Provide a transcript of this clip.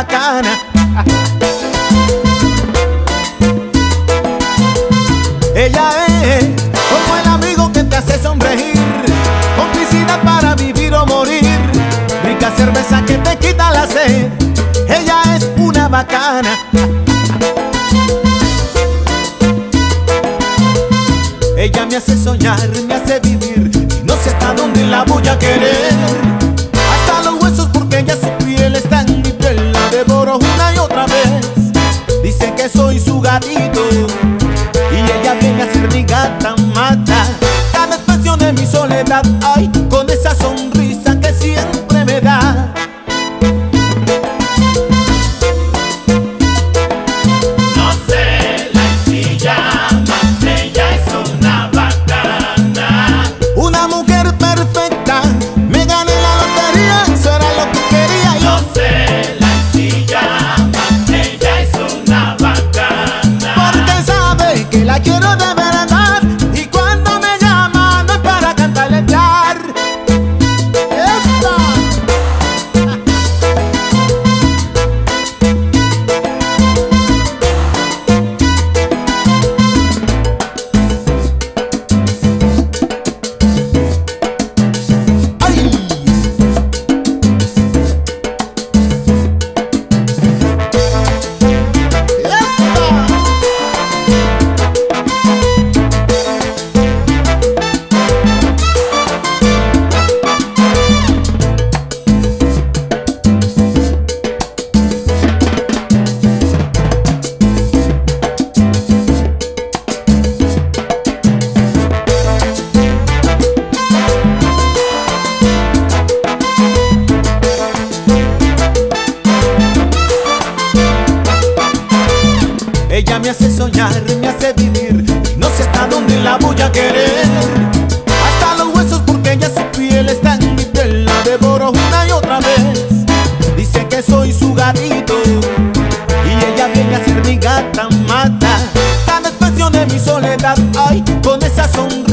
Ella es como el amigo que te hace sonreír, complicidad para vivir o morir, rica cerveza que te quita la sed. Ella es una bacana. Ella me hace soñar, me hace vivir y no sé hasta dónde la voy a querer. Hasta los huesos porque ella su soy su gatito y ella viene a ser mi gata mata. Cada espacio de mi soledad, ay, que la Ella me hace soñar, me hace vivir. No sé hasta dónde la voy a querer. Hasta los huesos porque ella su piel está en mi piel La devoro una y otra vez. Dice que soy su gatito Y ella viene a ser mi gata mata. Tan expresión de mi soledad, ay, con esa sonrisa